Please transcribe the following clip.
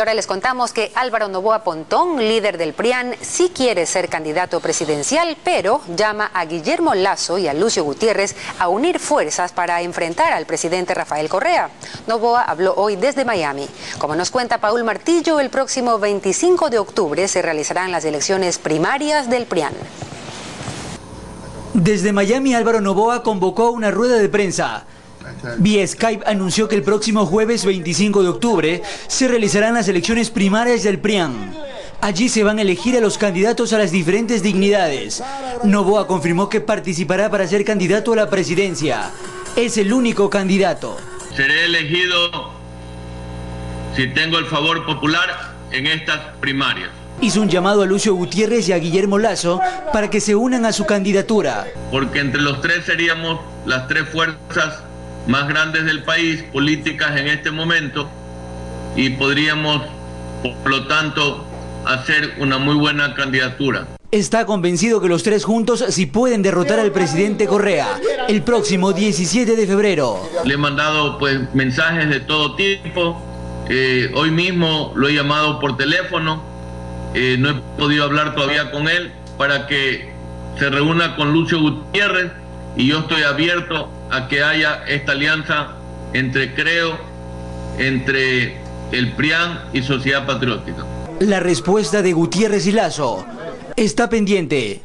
ahora les contamos que Álvaro Novoa Pontón, líder del PRIAN, sí quiere ser candidato presidencial, pero llama a Guillermo Lazo y a Lucio Gutiérrez a unir fuerzas para enfrentar al presidente Rafael Correa. Novoa habló hoy desde Miami. Como nos cuenta Paul Martillo, el próximo 25 de octubre se realizarán las elecciones primarias del PRIAN. Desde Miami, Álvaro Novoa convocó una rueda de prensa Vía Skype anunció que el próximo jueves 25 de octubre se realizarán las elecciones primarias del PRIAN. Allí se van a elegir a los candidatos a las diferentes dignidades. Novoa confirmó que participará para ser candidato a la presidencia. Es el único candidato. Seré elegido si tengo el favor popular en estas primarias. Hizo un llamado a Lucio Gutiérrez y a Guillermo Lazo para que se unan a su candidatura. Porque entre los tres seríamos las tres fuerzas más grandes del país, políticas en este momento, y podríamos, por lo tanto, hacer una muy buena candidatura. Está convencido que los tres juntos sí pueden derrotar al presidente Correa el próximo 17 de febrero. Le he mandado pues mensajes de todo tipo. Eh, hoy mismo lo he llamado por teléfono. Eh, no he podido hablar todavía con él para que se reúna con Lucio Gutiérrez y yo estoy abierto a que haya esta alianza entre Creo, entre el PRIAN y Sociedad Patriótica. La respuesta de Gutiérrez y Lazo está pendiente.